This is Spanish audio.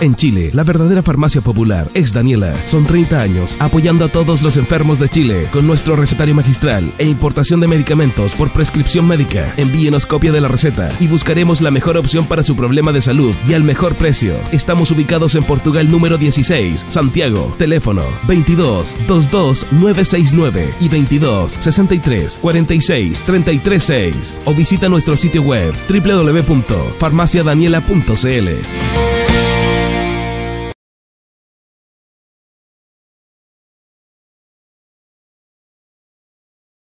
En Chile, la verdadera farmacia popular es Daniela. Son 30 años apoyando a todos los enfermos de Chile con nuestro recetario magistral e importación de medicamentos por prescripción médica. Envíenos copia de la receta y buscaremos la mejor opción para su problema de salud y al mejor precio. Estamos ubicados en Portugal número 16, Santiago. Teléfono 22 22 969 y 22 63 46 336 o visita nuestro sitio web www.farmaciadaniela.cl.